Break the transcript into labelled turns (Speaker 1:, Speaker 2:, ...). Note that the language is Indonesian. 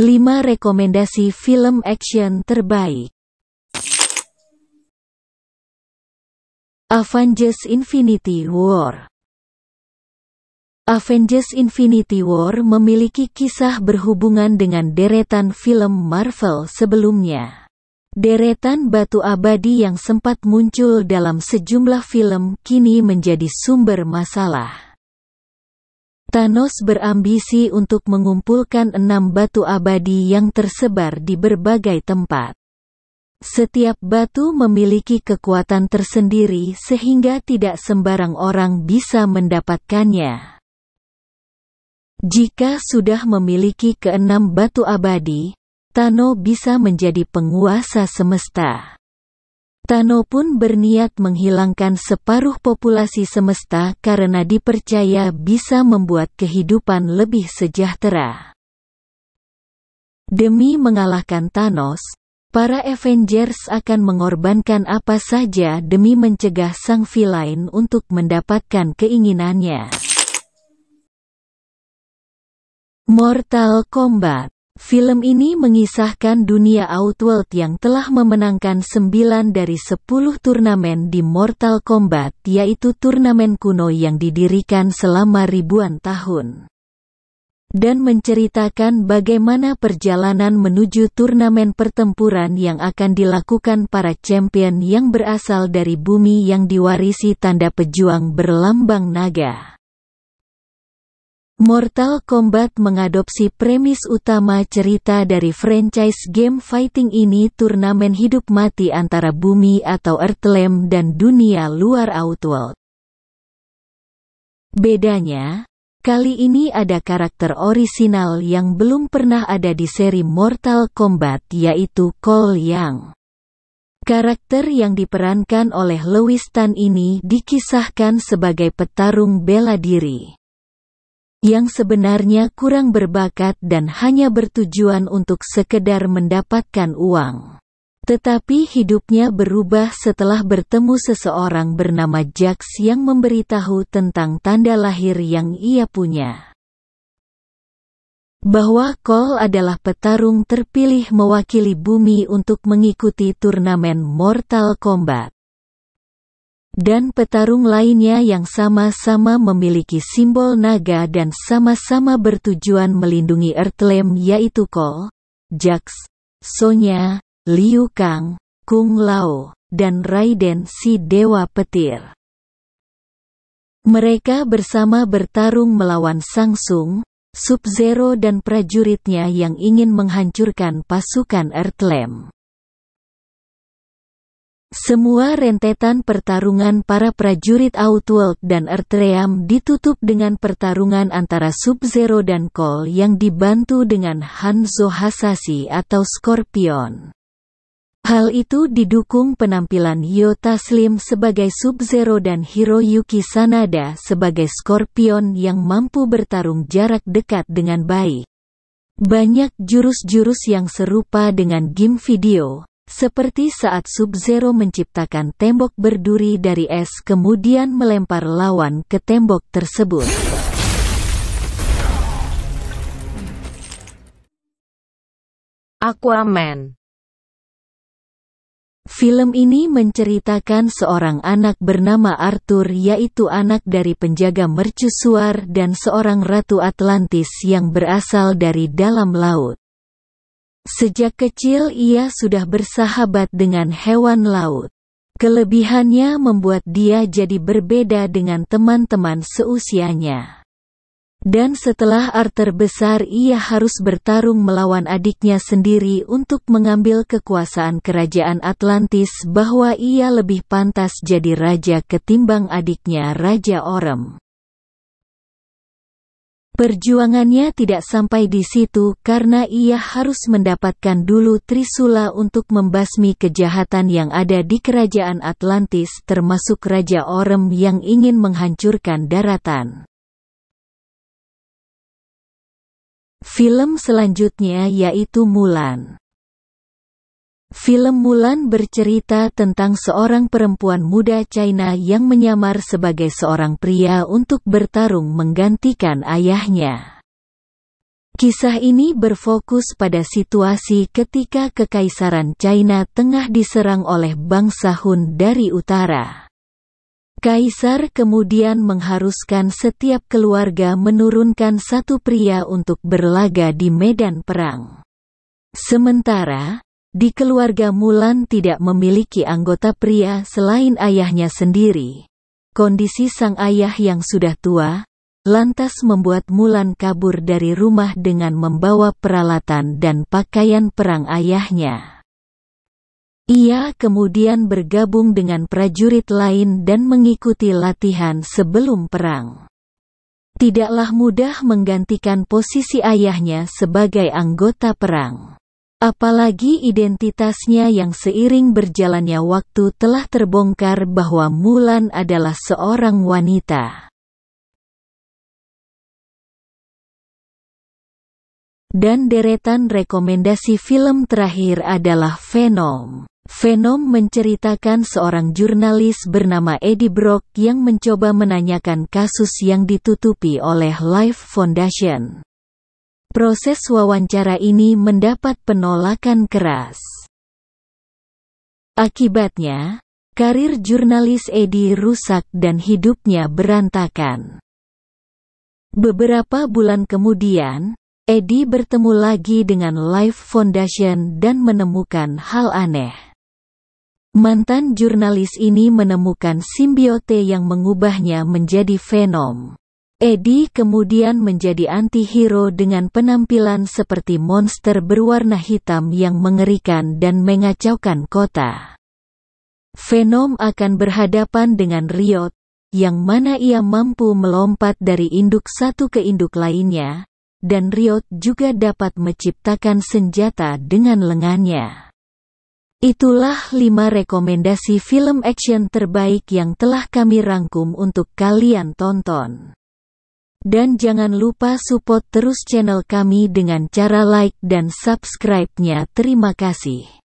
Speaker 1: 5 rekomendasi film action terbaik. Avengers Infinity War Avengers Infinity War memiliki kisah berhubungan dengan deretan film Marvel sebelumnya. Deretan batu abadi yang sempat muncul dalam sejumlah film kini menjadi sumber masalah. Thanos berambisi untuk mengumpulkan enam batu abadi yang tersebar di berbagai tempat. Setiap batu memiliki kekuatan tersendiri sehingga tidak sembarang orang bisa mendapatkannya. Jika sudah memiliki keenam batu abadi, Tano bisa menjadi penguasa semesta. Tano pun berniat menghilangkan separuh populasi semesta karena dipercaya bisa membuat kehidupan lebih sejahtera. Demi mengalahkan Thanos, para Avengers akan mengorbankan apa saja demi mencegah sang villain untuk mendapatkan keinginannya. Mortal Kombat Film ini mengisahkan dunia Outworld yang telah memenangkan 9 dari 10 turnamen di Mortal Kombat yaitu turnamen kuno yang didirikan selama ribuan tahun. Dan menceritakan bagaimana perjalanan menuju turnamen pertempuran yang akan dilakukan para champion yang berasal dari bumi yang diwarisi tanda pejuang berlambang naga. Mortal Kombat mengadopsi premis utama cerita dari franchise game fighting ini turnamen hidup mati antara bumi atau Earthrealm dan dunia luar Outworld. Bedanya, kali ini ada karakter orisinal yang belum pernah ada di seri Mortal Kombat yaitu Cole Young. Karakter yang diperankan oleh Lewis Tan ini dikisahkan sebagai petarung bela diri yang sebenarnya kurang berbakat dan hanya bertujuan untuk sekedar mendapatkan uang. Tetapi hidupnya berubah setelah bertemu seseorang bernama Jax yang memberitahu tentang tanda lahir yang ia punya. Bahwa Cole adalah petarung terpilih mewakili bumi untuk mengikuti turnamen Mortal Kombat dan petarung lainnya yang sama-sama memiliki simbol naga dan sama-sama bertujuan melindungi Earthrealm yaitu Ko, Jax, Sonya, Liu Kang, Kung Lao, dan Raiden si Dewa Petir. Mereka bersama bertarung melawan Sangsung, Sub-Zero dan prajuritnya yang ingin menghancurkan pasukan Earthrealm. Semua rentetan pertarungan para prajurit Outworld dan Earthrealm ditutup dengan pertarungan antara Sub-Zero dan Cole yang dibantu dengan Hanzo Hasashi atau Scorpion. Hal itu didukung penampilan Yota Slim sebagai Sub-Zero dan Hiroyuki Sanada sebagai Scorpion yang mampu bertarung jarak dekat dengan baik. Banyak jurus-jurus yang serupa dengan game video, seperti saat Sub-Zero menciptakan tembok berduri dari es kemudian melempar lawan ke tembok tersebut.
Speaker 2: Aquaman
Speaker 1: Film ini menceritakan seorang anak bernama Arthur yaitu anak dari penjaga mercusuar dan seorang ratu Atlantis yang berasal dari dalam laut. Sejak kecil ia sudah bersahabat dengan hewan laut. Kelebihannya membuat dia jadi berbeda dengan teman-teman seusianya. Dan setelah Arthur besar ia harus bertarung melawan adiknya sendiri untuk mengambil kekuasaan kerajaan Atlantis bahwa ia lebih pantas jadi raja ketimbang adiknya Raja Orem. Perjuangannya tidak sampai di situ karena ia harus mendapatkan dulu Trisula untuk membasmi kejahatan yang ada di kerajaan Atlantis termasuk Raja Orem yang ingin menghancurkan daratan. Film selanjutnya yaitu Mulan. Film Mulan bercerita tentang seorang perempuan muda China yang menyamar sebagai seorang pria untuk bertarung menggantikan ayahnya. Kisah ini berfokus pada situasi ketika Kekaisaran China tengah diserang oleh bangsa Hun dari utara. Kaisar kemudian mengharuskan setiap keluarga menurunkan satu pria untuk berlaga di medan perang. Sementara, di keluarga Mulan tidak memiliki anggota pria selain ayahnya sendiri. Kondisi sang ayah yang sudah tua, lantas membuat Mulan kabur dari rumah dengan membawa peralatan dan pakaian perang ayahnya. Ia kemudian bergabung dengan prajurit lain dan mengikuti latihan sebelum perang. Tidaklah mudah menggantikan posisi ayahnya sebagai anggota perang. Apalagi identitasnya yang seiring berjalannya waktu telah terbongkar bahwa Mulan adalah seorang wanita. Dan deretan rekomendasi film terakhir adalah Venom. Venom menceritakan seorang jurnalis bernama Eddie Brock yang mencoba menanyakan kasus yang ditutupi oleh Life Foundation. Proses wawancara ini mendapat penolakan keras. Akibatnya, karir jurnalis Edi rusak dan hidupnya berantakan. Beberapa bulan kemudian, Edi bertemu lagi dengan Life Foundation dan menemukan hal aneh. Mantan jurnalis ini menemukan simbiote yang mengubahnya menjadi Venom. Eddie kemudian menjadi anti-hero dengan penampilan seperti monster berwarna hitam yang mengerikan dan mengacaukan kota. Venom akan berhadapan dengan Riot, yang mana ia mampu melompat dari induk satu ke induk lainnya, dan Riot juga dapat menciptakan senjata dengan lengannya. Itulah 5 rekomendasi film action terbaik yang telah kami rangkum untuk kalian tonton. Dan jangan lupa support terus channel kami dengan cara like dan subscribe-nya. Terima kasih.